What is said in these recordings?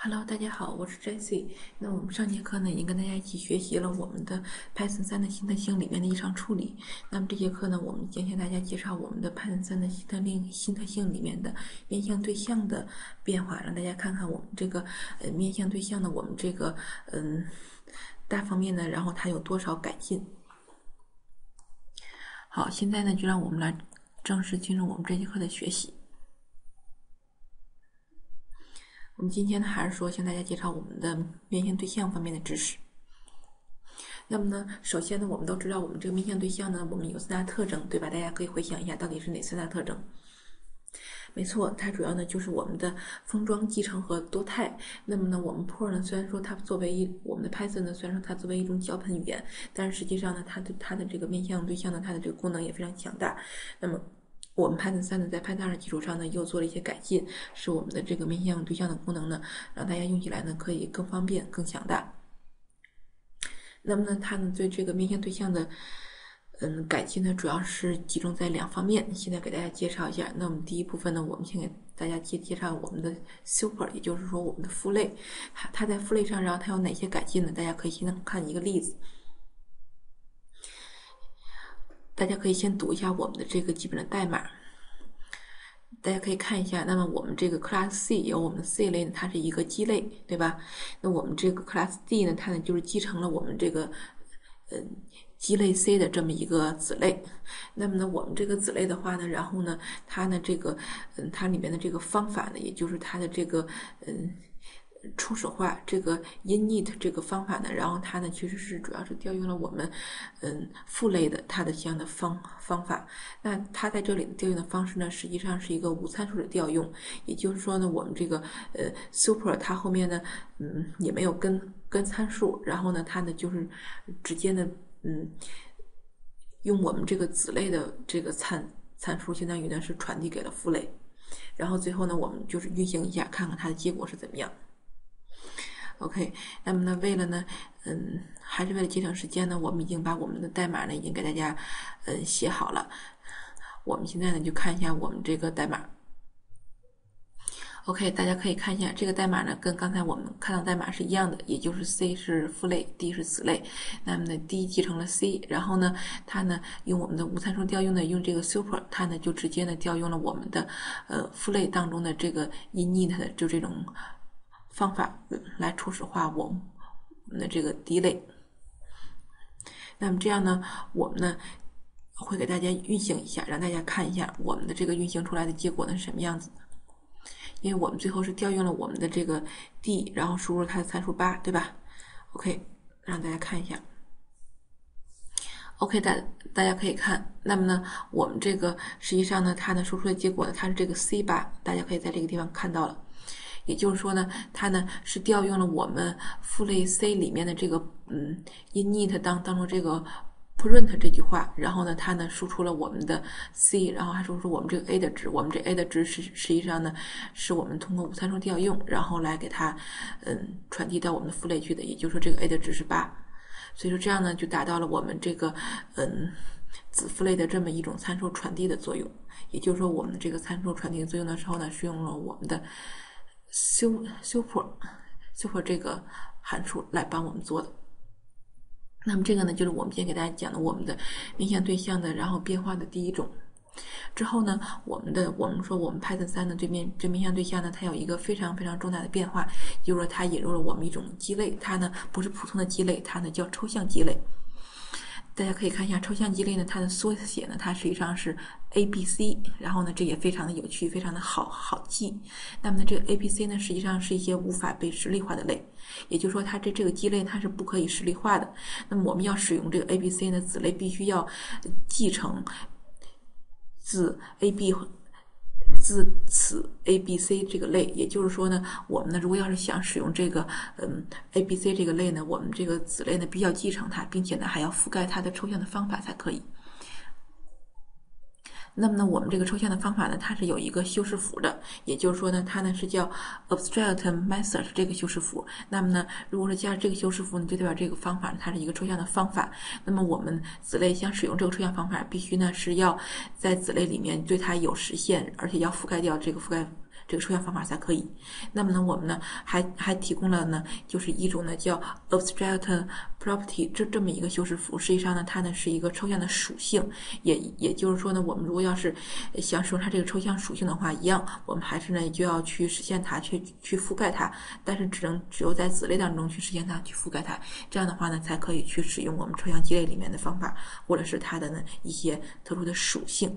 Hello，大家好，我是 Jessie。那我们上节课呢，已经跟大家一起学习了我们的 Python 三的新特性里面的异常处理。那么这节课呢，我们将向大家介绍我们的 Python 三的新特令新特性里面的面向对象的变化，让大家看看我们这个呃面向对象的我们这个嗯大方面呢，然后它有多少改进。好，现在呢，就让我们来正式进入我们这节课的学习。我们今天呢，还是说向大家介绍我们的面向对象方面的知识。那么呢，首先呢，我们都知道我们这个面向对象呢，我们有三大特征，对吧？大家可以回想一下，到底是哪三大特征？没错，它主要呢就是我们的封装、继承和多态。那么呢，我们 Perl 呢，虽然说它作为一我们的 Python 呢，虽然说它作为一种脚本语言，但是实际上呢，它的它的这个面向对象呢，它的这个功能也非常强大。那么我们 Python 三呢，在 Python 二的基础上呢，又做了一些改进，使我们的这个面向对象的功能呢，让大家用起来呢可以更方便、更强大。那么呢，它呢对这个面向对象的嗯改进呢，主要是集中在两方面。现在给大家介绍一下。那么第一部分呢，我们先给大家介介绍我们的 Super，也就是说我们的父类，它在父类上，然后它有哪些改进呢？大家可以先看一个例子。大家可以先读一下我们的这个基本的代码，大家可以看一下。那么我们这个 class C 有我们 C 类呢，它是一个基类，对吧？那我们这个 class D 呢，它呢就是继承了我们这个嗯基类 C 的这么一个子类。那么呢，我们这个子类的话呢，然后呢，它呢这个嗯它里面的这个方法呢，也就是它的这个嗯。初始化这个 init 这个方法呢，然后它呢其实是主要是调用了我们嗯父类的它的这样的方方法。那它在这里的调用的方式呢，实际上是一个无参数的调用，也就是说呢，我们这个呃 super 它后面呢嗯也没有跟跟参数，然后呢它呢就是直接呢嗯用我们这个子类的这个参参数，相当于呢是传递给了父类，然后最后呢我们就是运行一下，看看它的结果是怎么样。OK，那么呢，为了呢，嗯，还是为了节省时间呢，我们已经把我们的代码呢已经给大家，嗯，写好了。我们现在呢就看一下我们这个代码。OK，大家可以看一下这个代码呢，跟刚才我们看到代码是一样的，也就是 C 是父类，D 是子类。那么呢，D 继承了 C，然后呢，它呢用我们的无参数调用呢，用这个 super，它呢就直接呢调用了我们的呃父类当中的这个 init 的就这种。方法来初始化我们的这个滴类。那么这样呢，我们呢会给大家运行一下，让大家看一下我们的这个运行出来的结果呢是什么样子。因为我们最后是调用了我们的这个 d，然后输入它的参数八，对吧？OK，让大家看一下。OK，大大家可以看，那么呢，我们这个实际上呢，它呢输出的结果呢，它是这个 C 八，大家可以在这个地方看到了。也就是说呢，它呢是调用了我们父类 C 里面的这个嗯 init 当当中这个 print 这句话，然后呢，它呢输出了我们的 C，然后还输出我们这个 a 的值。我们这 a 的值实实际上呢，是我们通过无参数调用，然后来给它嗯传递到我们的父类去的。也就是说，这个 a 的值是八。所以说这样呢，就达到了我们这个嗯子父类的这么一种参数传递的作用。也就是说，我们这个参数传递的作用的时候呢，是用了我们的。修修破修破这个函数来帮我们做的。那么这个呢，就是我们今天给大家讲的我们的面向对象的然后变化的第一种。之后呢，我们的我们说我们 Python 三的对面这面向对象呢，它有一个非常非常重大的变化，就是说它引入了我们一种基类，它呢不是普通的基类，它呢叫抽象基类。大家可以看一下抽象基类呢，它的缩写呢，它实际上是 A B C，然后呢，这也非常的有趣，非常的好好记。那么呢，这个 A B C 呢，实际上是一些无法被实例化的类，也就是说，它这这个基类它是不可以实例化的。那么我们要使用这个 A B C 呢，子类必须要继承自 A B。自此，A、B、C 这个类，也就是说呢，我们呢，如果要是想使用这个，嗯，A、B、C 这个类呢，我们这个子类呢，必须要继承它，并且呢，还要覆盖它的抽象的方法才可以。那么呢，我们这个抽象的方法呢，它是有一个修饰符的，也就是说呢，它呢是叫 abstract method 这个修饰符。那么呢，如果说加这个修饰符呢，就代表这个方法它是一个抽象的方法。那么我们子类想使用这个抽象方法，必须呢是要在子类里面对它有实现，而且要覆盖掉这个覆盖这个抽象方法才可以。那么呢，我们呢还还提供了呢，就是一种呢叫 abstract property 这这么一个修饰符。实际上呢，它呢是一个抽象的属性，也也就是说呢，我们如果要是想使用它这个抽象属性的话，一样，我们还是呢就要去实现它，去去覆盖它，但是只能只有在子类当中去实现它，去覆盖它。这样的话呢，才可以去使用我们抽象基类里面的方法，或者是它的呢一些特殊的属性。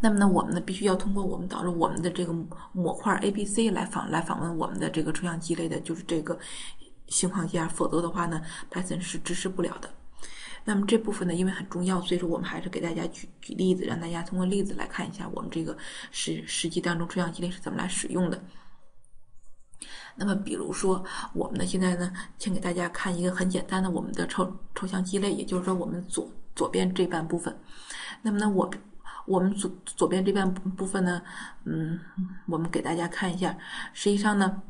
那么呢，我们呢必须要通过我们导入我们的这个模块 A、B、C 来访来访问我们的这个抽象基类的，就是这个新框架，否则的话呢，Python 是支持不了的。那么这部分呢，因为很重要，所以说我们还是给大家举举例子，让大家通过例子来看一下我们这个实实际当中抽象基类是怎么来使用的。那么，比如说，我们呢现在呢，先给大家看一个很简单的我们的抽抽象基类，也就是说我们左左边这半部分。那么呢，我。我们左左边这边部分呢，嗯，我们给大家看一下。实际上呢，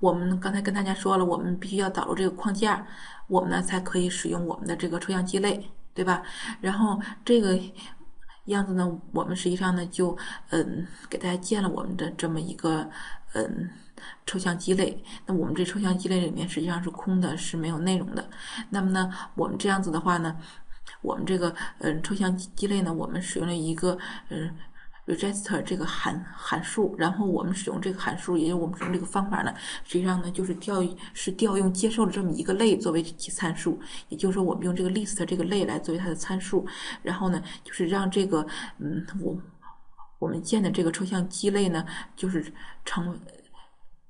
我们刚才跟大家说了，我们必须要导入这个框架，我们呢才可以使用我们的这个抽象基类，对吧？然后这个样子呢，我们实际上呢就嗯给大家建了我们的这么一个嗯抽象基类。那我们这抽象基类里面实际上是空的，是没有内容的。那么呢，我们这样子的话呢。我们这个嗯抽象基类呢，我们使用了一个嗯 register 这个函函数，然后我们使用这个函数，也就我们使用这个方法呢，实际上呢就是调是调用接受了这么一个类作为其参数，也就是说我们用这个 list 这个类来作为它的参数，然后呢就是让这个嗯我我们建的这个抽象基类呢，就是成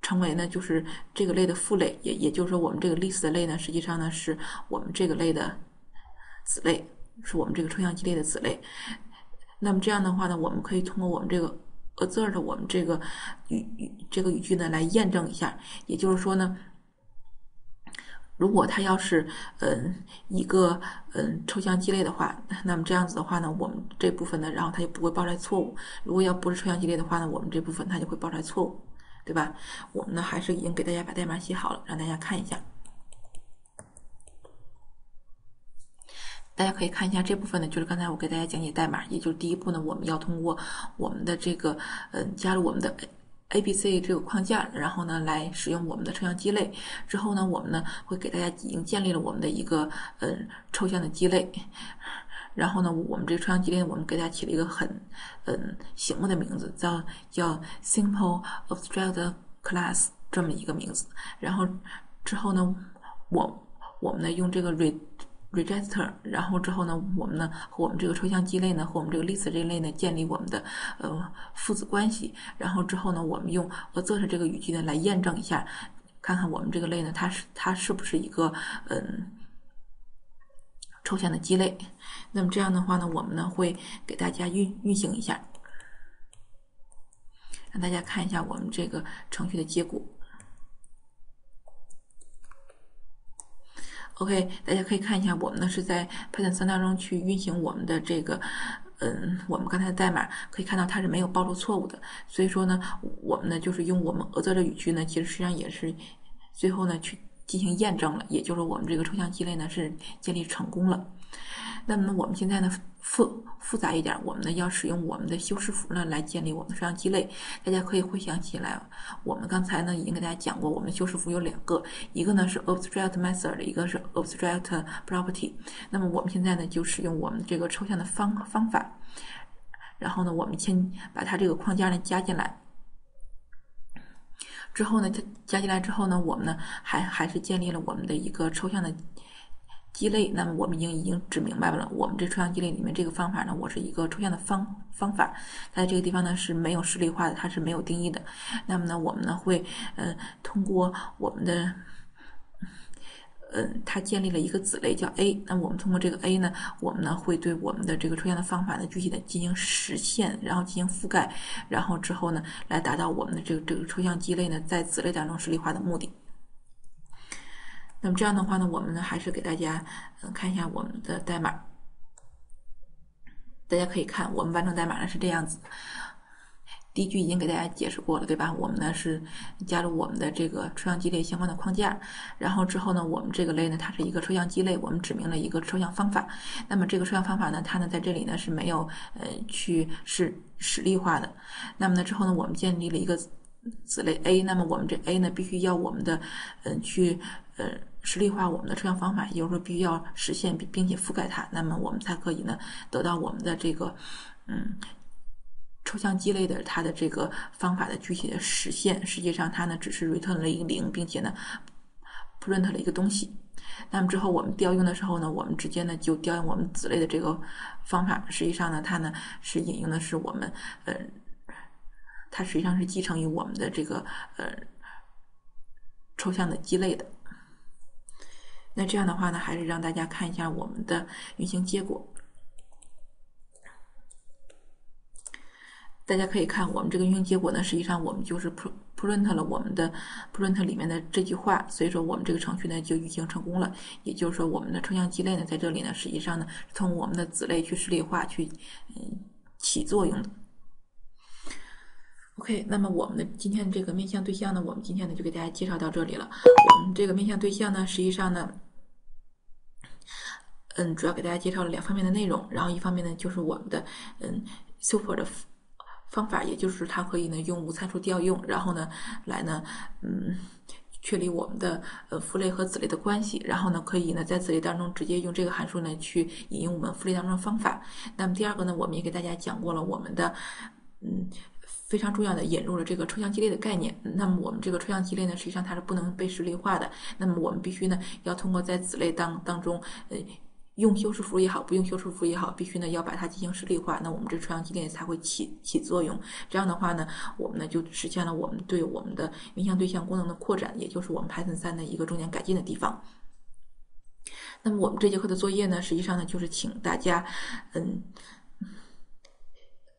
成为呢就是这个类的父类，也也就是说我们这个 list 类呢，实际上呢是我们这个类的。子类是我们这个抽象基类的子类，那么这样的话呢，我们可以通过我们这个 assert 我们这个语语这个语句呢来验证一下。也就是说呢，如果它要是嗯一个嗯抽象基类的话，那么这样子的话呢，我们这部分呢，然后它就不会报出来错误。如果要不是抽象基类的话呢，我们这部分它就会报出来错误，对吧？我们呢还是已经给大家把代码写好了，让大家看一下。大家可以看一下这部分呢，就是刚才我给大家讲解代码，也就是第一步呢，我们要通过我们的这个嗯加入我们的 A B C 这个框架，然后呢来使用我们的抽象基类。之后呢，我们呢会给大家已经建立了我们的一个嗯抽象的基类。然后呢，我们这个抽象基类，我们给大家起了一个很嗯醒目的名字，叫叫 Simple Abstract Class 这么一个名字。然后之后呢，我我们呢用这个 re register，然后之后呢，我们呢和我们这个抽象基类呢和我们这个 list 这一类呢建立我们的呃父子关系，然后之后呢，我们用 assert 这个语句呢来验证一下，看看我们这个类呢它是它是不是一个嗯抽象的基类。那么这样的话呢，我们呢会给大家运运行一下，让大家看一下我们这个程序的结果。OK，大家可以看一下，我们呢是在 Python 三当中去运行我们的这个，嗯，我们刚才的代码，可以看到它是没有暴露错误的。所以说呢，我们呢就是用我们讹责的语句呢，其实实际上也是最后呢去进行验证了，也就是我们这个抽象基类呢是建立成功了。那么我们现在呢复复杂一点，我们呢要使用我们的修饰符呢来建立我们的抽象基类。大家可以回想起来，我们刚才呢已经给大家讲过，我们的修饰符有两个，一个呢是 abstract method，一个是 abstract property。那么我们现在呢就使用我们这个抽象的方方法，然后呢我们先把它这个框架呢加进来，之后呢加加进来之后呢，我们呢还还是建立了我们的一个抽象的。基类，那么我们已经已经指明白了，我们这抽象基类里面这个方法呢，我是一个抽象的方方法，在这个地方呢是没有实例化的，它是没有定义的。那么呢，我们呢会呃通过我们的嗯，它建立了一个子类叫 A，那我们通过这个 A 呢，我们呢会对我们的这个抽象的方法呢具体的进行实现，然后进行覆盖，然后之后呢来达到我们的这个这个抽象基类呢在子类当中实例化的目的。那么这样的话呢，我们呢还是给大家嗯看一下我们的代码。大家可以看，我们完成代码呢是这样子。第一句已经给大家解释过了，对吧？我们呢是加入我们的这个抽象基类相关的框架，然后之后呢，我们这个类呢它是一个抽象基类，我们指明了一个抽象方法。那么这个抽象方法呢，它呢在这里呢是没有呃去是实例化的。那么呢之后呢，我们建立了一个子类 A，那么我们这 A 呢必须要我们的嗯去呃实例化我们的抽象方法，也就是说必须要实现并并且覆盖它，那么我们才可以呢得到我们的这个嗯。抽象基类的它的这个方法的具体的实现，实际上它呢只是 return 了一个零，并且呢 print 了一个东西。那么之后我们调用的时候呢，我们直接呢就调用我们子类的这个方法。实际上呢，它呢是引用的是我们呃，它实际上是继承于我们的这个呃抽象的基类的。那这样的话呢，还是让大家看一下我们的运行结果。大家可以看我们这个运行结果呢，实际上我们就是 print 了我们的 print 里面的这句话，所以说我们这个程序呢就运行成功了。也就是说，我们的抽象基类呢在这里呢，实际上呢从我们的子类去实例化去嗯起作用的。OK，那么我们的今天这个面向对象呢，我们今天呢就给大家介绍到这里了。我们这个面向对象呢，实际上呢，嗯，主要给大家介绍了两方面的内容，然后一方面呢就是我们的嗯 super 的。方法，也就是它可以呢用无参数调用，然后呢来呢嗯确立我们的呃父类和子类的关系，然后呢可以呢在子类当中直接用这个函数呢去引用我们父类当中的方法。那么第二个呢，我们也给大家讲过了我们的嗯非常重要的引入了这个抽象基类的概念。那么我们这个抽象基类呢，实际上它是不能被实例化的。那么我们必须呢要通过在子类当当中呃。用修饰符也好，不用修饰符也好，必须呢要把它进行实例化，那我们这抽象基类才会起起作用。这样的话呢，我们呢就实现了我们对我们的面向对象功能的扩展，也就是我们 Python 三的一个重点改进的地方。那么我们这节课的作业呢，实际上呢就是请大家，嗯，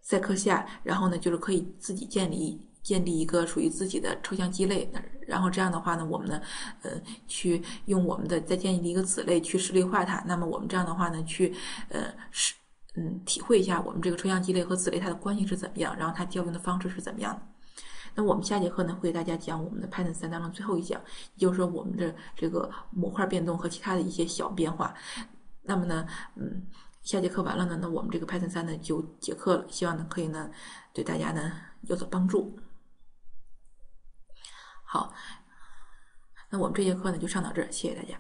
在课下，然后呢就是可以自己建立。建立一个属于自己的抽象基类，然后这样的话呢，我们呢，呃，去用我们的再建立一个子类去实例化它。那么我们这样的话呢，去呃是嗯体会一下我们这个抽象基类和子类它的关系是怎么样，然后它调用的方式是怎么样的。那我们下节课呢会给大家讲我们的 Python 三当中最后一讲，也就是说我们的这个模块变动和其他的一些小变化。那么呢，嗯，下节课完了呢，那我们这个 Python 三呢就结课了，希望呢可以呢对大家呢有所帮助。好，那我们这节课呢就上到这儿，谢谢大家。